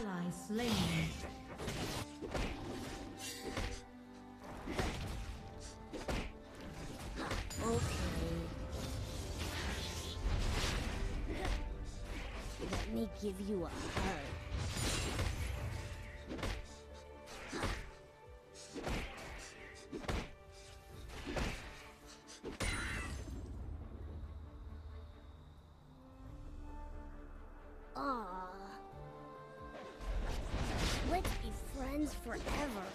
slain. Okay. Let me give you a hug. Friends forever.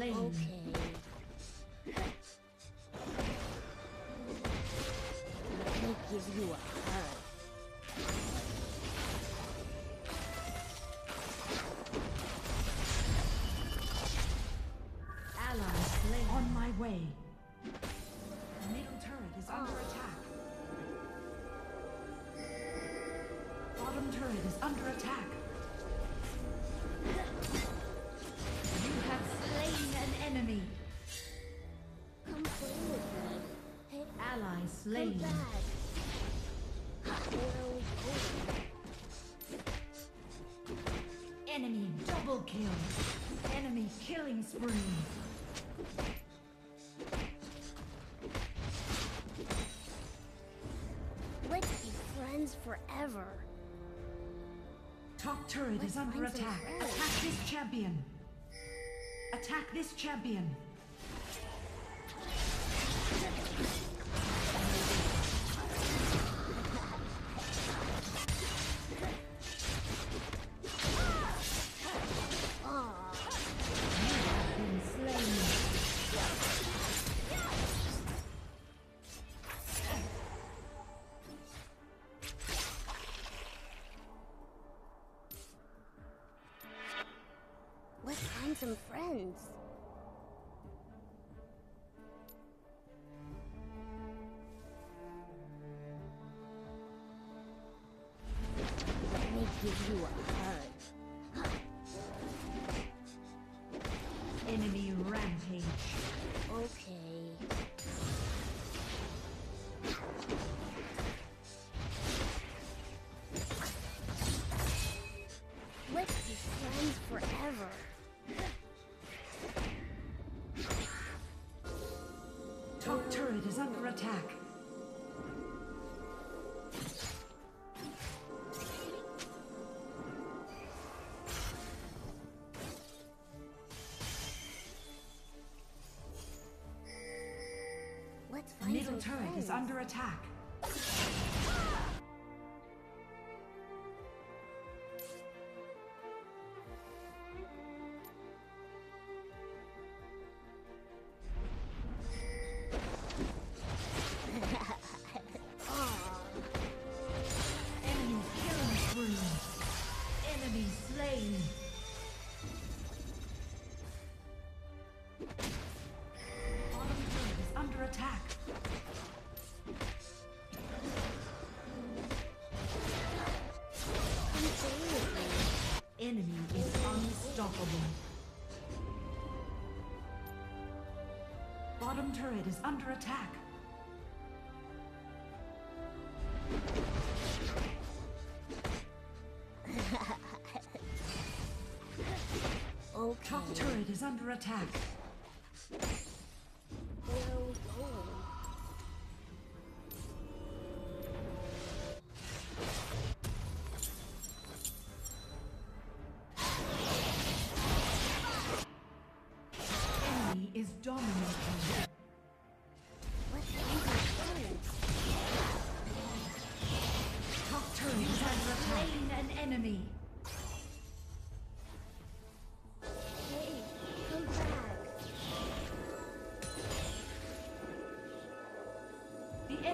Ally slain. Okay. Let me give you a hug. Ally slain. On my way. Middle turret is under oh. attack. Bottom turret is under attack. Ally slain. back. Where are we going? Enemy double kill. Enemy killing spree. Let's be friends forever. Top turret Let's is under attack. Attack this champion. Attack this champion. Find some friends. Under attack. Middle turret is under attack. Bottom turret is under attack. Okay. Top turret is under attack. Enemy is dominating.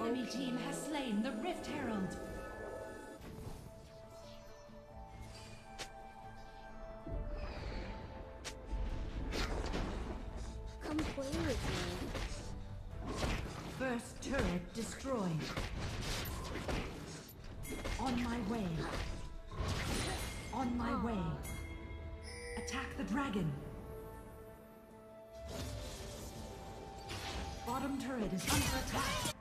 enemy team has slain the Rift Herald. Come play with me. First turret destroyed. On my way. On my Aww. way. Attack the dragon. Bottom turret is under attack.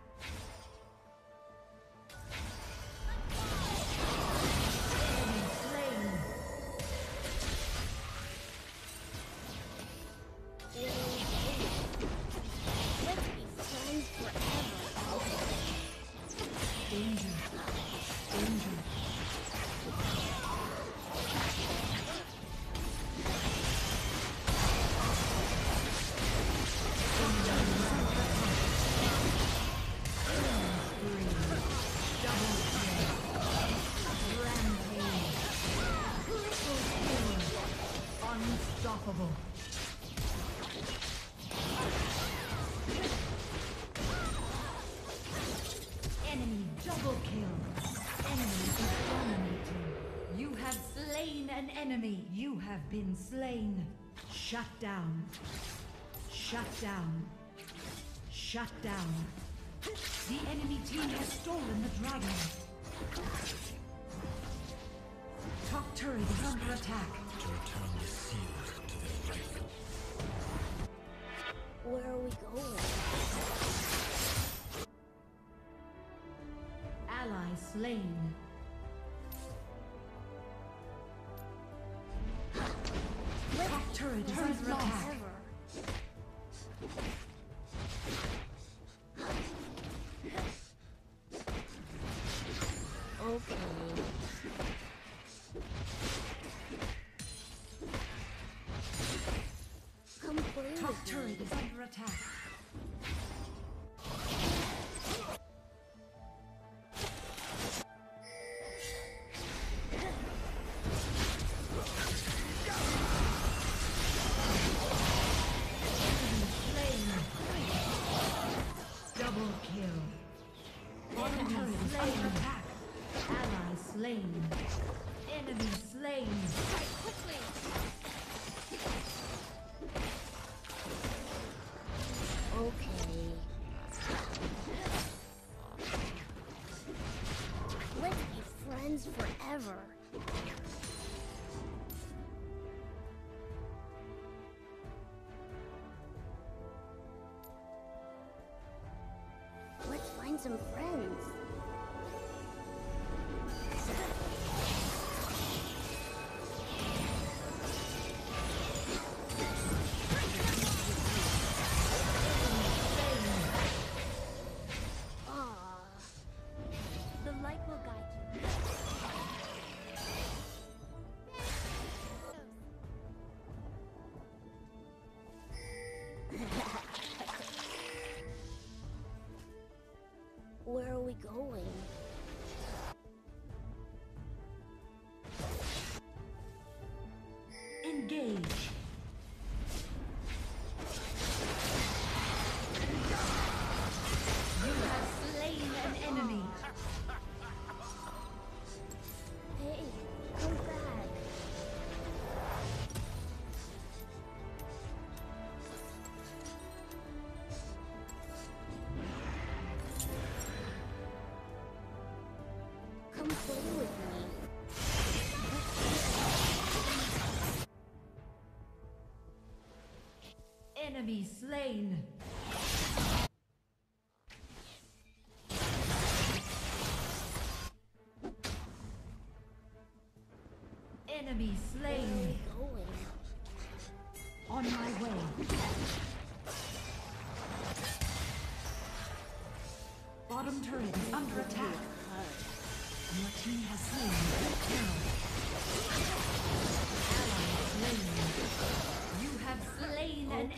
Double kill. Enemy is dominating. You have slain an enemy. You have been slain. Shut down. Shut down. Shut down. The enemy team has stolen the dragon. Top turret is under attack. To return the seal to the rifle. Where are we going? Ally slain. Turret. Some friends. Where are we going? Enemy slain. Enemy slain. On my way. Bottom turret is under attack. Your team has slain.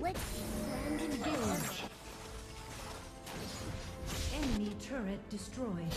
Let's see. Enemy turret destroyed.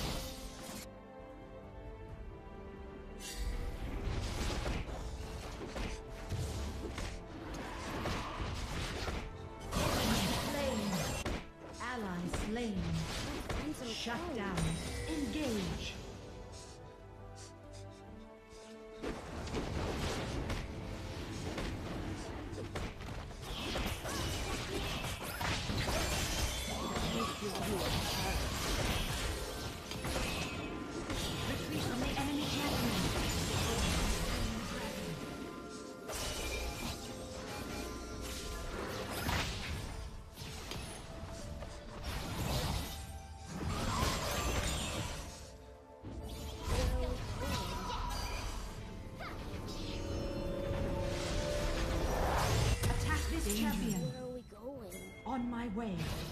Way.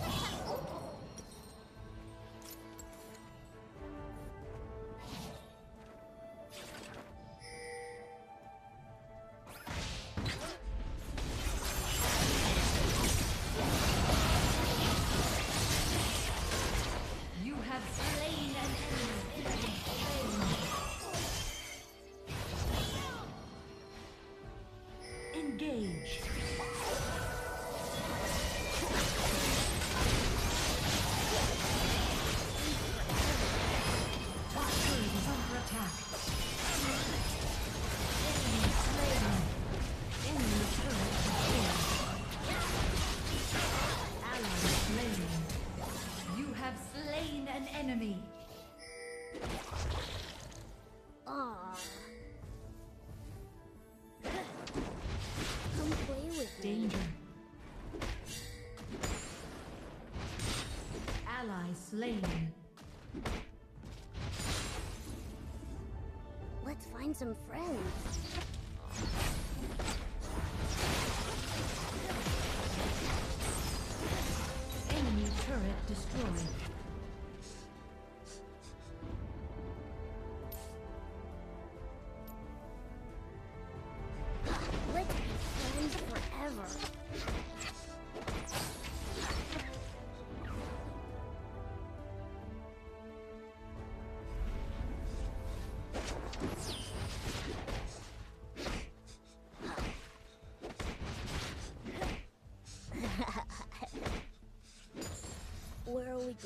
some friends.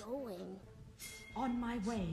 going? On my way.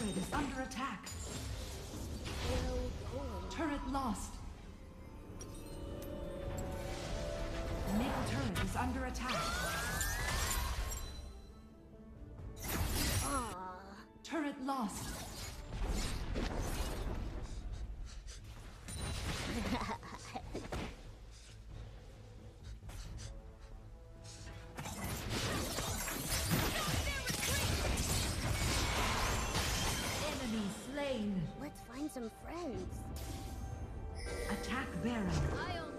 turret is under attack. Turret lost. Middle turret is under attack. Turret lost. Attack Baron.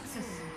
アク